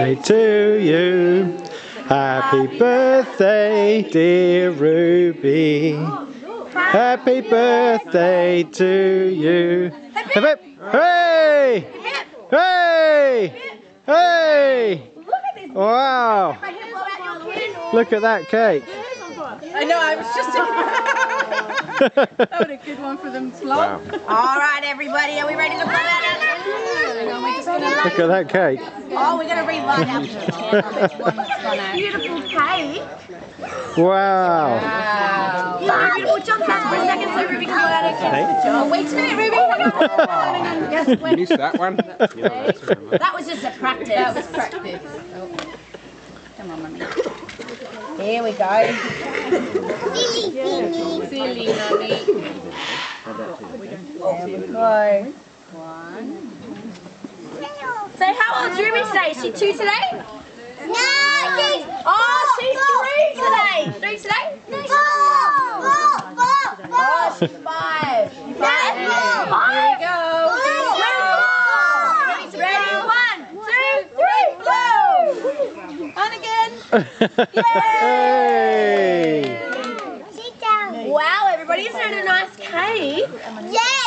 birthday to you. Happy birthday, dear Ruby. Happy birthday to you. Hip hip. Hey! Hey! Hey! Wow! Look at that cake. I know, I was just thinking that would a good one for them to Wow. All right, everybody, are we ready to blow out our Look at that cake. Oh, we're going to rewind up to the camera that's gone out. Beautiful cake. Wow. Wow. Beautiful jump pads for a second so Ruby can blow out her cake. Oh, wait a minute, Ruby. Oh yes, wait. Missed that one. That was just a practice. That was practice. Come on, mummy. Here we go. silly, mummy. There we go. One. So how old's Ruby today? Is she two today? No, she's Oh, she's three today. Three today? four, four, four, four. Oh, she's five. Five? Here we go. Ready? One, two, three, go! On again. hey! Sit down. Wow, everybody, isn't it a nice cake? Yeah.